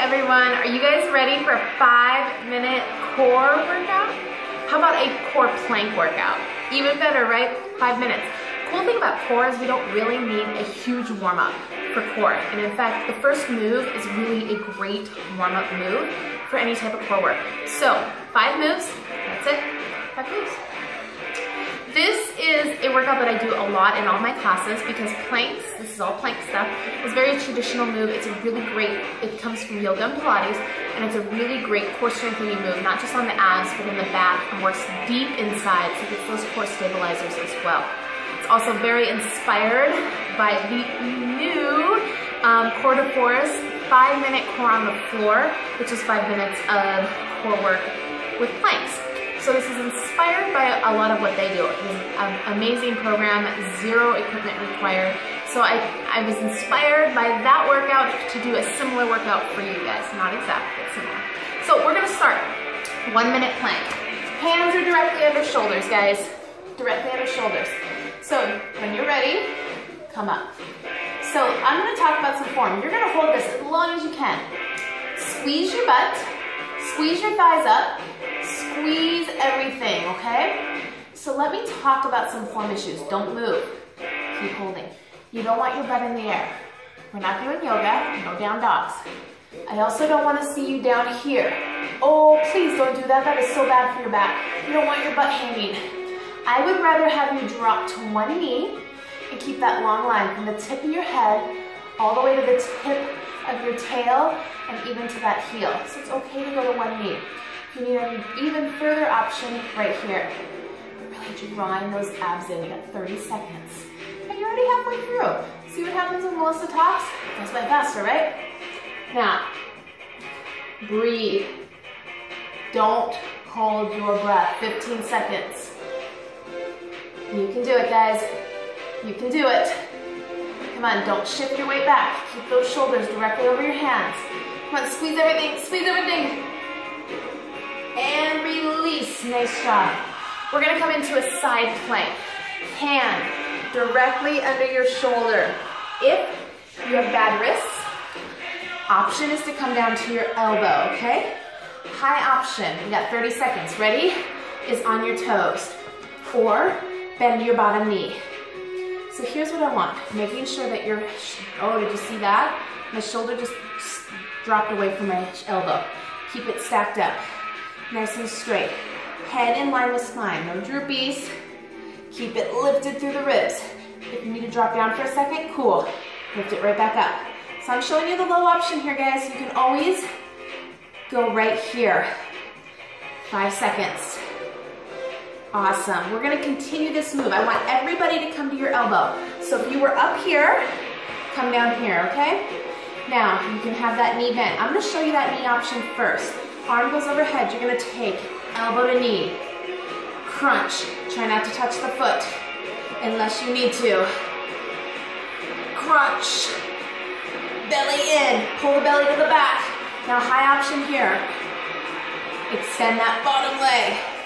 everyone. Are you guys ready for a five minute core workout? How about a core plank workout? Even better, right? Five minutes. Cool thing about core is we don't really need a huge warm up for core. And in fact, the first move is really a great warm up move for any type of core work. So five moves, that's it, five moves. This is a workout that I do a lot in all my classes because planks, this is all plank stuff, is a very traditional move. It's a really great, it comes from yoga and Pilates, and it's a really great core strengthening move, not just on the abs, but in the back and works deep inside, so it gets those core stabilizers as well. It's also very inspired by the new um, Core de Force five minute core on the floor, which is five minutes of core work with planks. So this is inspired by a lot of what they do. It's an amazing program, zero equipment required. So I, I was inspired by that workout to do a similar workout for you guys. Not exact, but similar. So we're gonna start. One minute plank. Hands are directly under shoulders, guys. Directly under shoulders. So when you're ready, come up. So I'm gonna talk about some form. You're gonna hold this as long as you can. Squeeze your butt, squeeze your thighs up, squeeze everything, okay? So let me talk about some form issues. Don't move. Keep holding. You don't want your butt in the air. We're not doing yoga, no down dogs. I also don't want to see you down here. Oh, please don't do that. That is so bad for your back. You don't want your butt hanging. I would rather have you drop to one knee and keep that long line from the tip of your head all the way to the tip of your tail and even to that heel. So it's okay to go to one knee. If you need an even further option, right here. Really drawing those abs in. You got 30 seconds. And you're already halfway through. See what happens when Melissa talks? It goes by faster, right? Now, breathe. Don't hold your breath. 15 seconds. You can do it, guys. You can do it. Come on, don't shift your weight back. Keep those shoulders directly over your hands. Come on, squeeze everything, squeeze everything and release. Nice job. We're gonna come into a side plank. Hand directly under your shoulder. If you have bad wrists, option is to come down to your elbow, okay? High option, you got 30 seconds. Ready? Is on your toes. Or bend your bottom knee. So here's what I want. Making sure that your, oh, did you see that? My shoulder just dropped away from my elbow. Keep it stacked up nice and straight. Head in line with spine, no droopies. Keep it lifted through the ribs. If you need to drop down for a second, cool. Lift it right back up. So I'm showing you the low option here, guys. You can always go right here. Five seconds. Awesome. We're gonna continue this move. I want everybody to come to your elbow. So if you were up here, come down here, okay? Now, you can have that knee bent. I'm gonna show you that knee option first. Arm goes overhead. You're gonna take elbow to knee. Crunch. Try not to touch the foot unless you need to. Crunch. Belly in. Pull the belly to the back. Now high option here. Extend that bottom leg.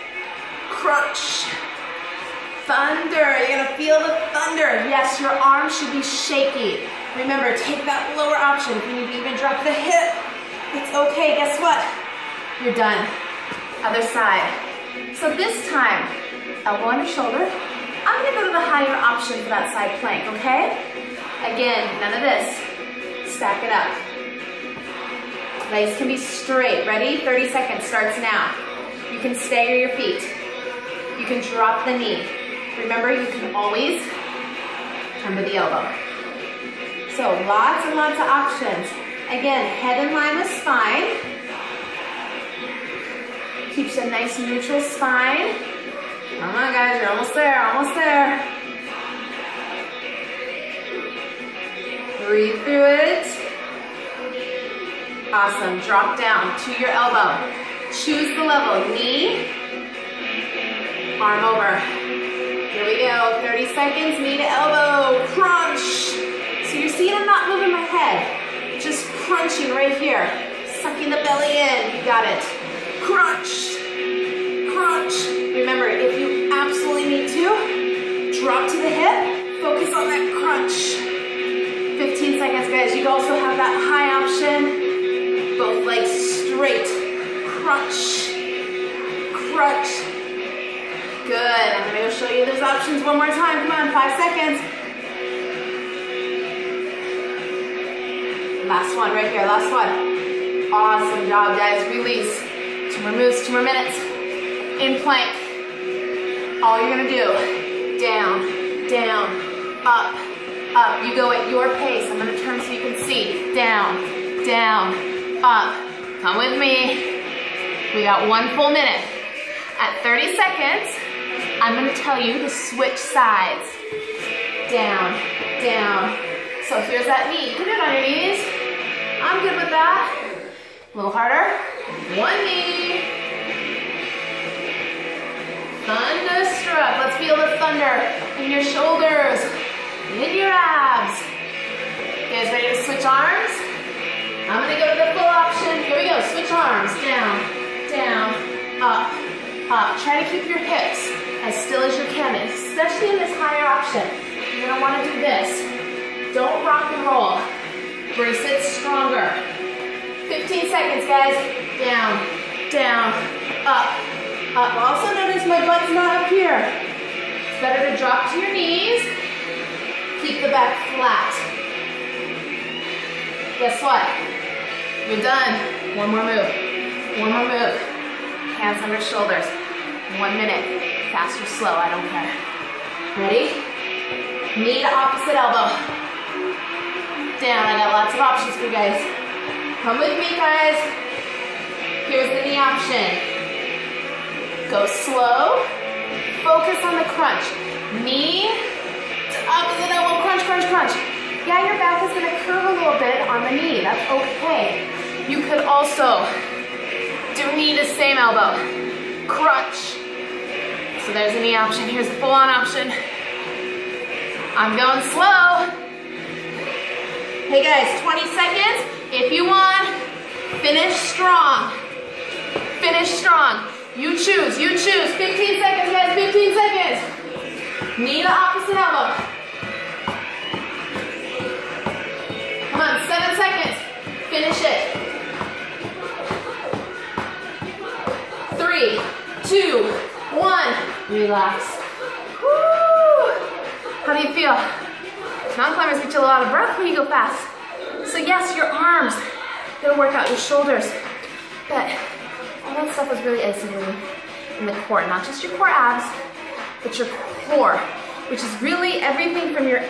Crunch. Thunder. You're gonna feel the thunder. Yes, your arm should be shaky. Remember, take that lower option. If you need to even drop the hip, it's okay. Guess what? You're done. Other side. So this time, elbow under shoulder. I'm gonna go to the higher option for that side plank, okay? Again, none of this. Stack it up. Legs can be straight. Ready? 30 seconds starts now. You can stagger your feet. You can drop the knee. Remember, you can always come to the elbow. So lots and lots of options. Again, head in line with spine. Keeps a nice neutral spine. Come on guys, you're almost there, almost there. Breathe through it. Awesome, drop down to your elbow. Choose the level, knee, arm over. Here we go, 30 seconds, knee to elbow, crunch. So you're seeing I'm not moving my head, just crunching right here. Sucking the belly in, you got it crunch, crunch. Remember, if you absolutely need to, drop to the hip, focus on that crunch. 15 seconds, guys. You also have that high option. Both legs straight. Crunch. Crunch. Good. I'm gonna show you those options one more time. Come on, five seconds. Last one right here, last one. Awesome job, guys. Release. Two more moves, two more minutes. In plank. All you're gonna do, down, down, up, up. You go at your pace. I'm gonna turn so you can see. Down, down, up. Come with me. We got one full minute. At 30 seconds, I'm gonna tell you to switch sides. Down, down. So here's that knee. Do it on your knees. I'm good with that. A little harder. One knee. Thunderstruck. Let's feel the thunder in your shoulders, in your abs. You guys ready to switch arms? I'm gonna go to the full option. Here we go. Switch arms. Down, down, up, up. Try to keep your hips as still as you can, especially in this higher option. You're gonna wanna do this. Don't rock and roll. Brace it stronger. 15 seconds, guys. Down, down, up, up. Also notice my butt's not up here. It's better to drop to your knees. Keep the back flat. Guess what? You're done. One more move. One more move. Hands under shoulders. One minute. Fast or slow, I don't care. Ready? Knee to opposite elbow down. I got lots of options for you guys. Come with me, guys. Here's the knee option. Go slow. Focus on the crunch. Knee to opposite elbow, crunch, crunch, crunch. Yeah, your back is gonna curve a little bit on the knee. That's okay. You could also do knee to same elbow. Crunch. So there's a knee option. Here's the full-on option. I'm going slow. Hey guys, 20 seconds. If you want, finish strong. Finish strong. You choose, you choose. 15 seconds, guys, 15 seconds. Knee to opposite elbow. Come on, seven seconds. Finish it. Three, two, one. Relax. Woo! How do you feel? Mountain climbers get you a lot of breath when you go fast. So yes, your arms, gonna work out your shoulders, but all that stuff is really isolated in the core, not just your core abs, but your core, which is really everything from your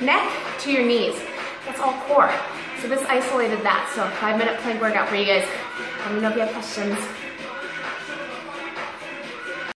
neck to your knees. That's all core. So this isolated that. So five minute plank workout for you guys. Let me know if you have questions.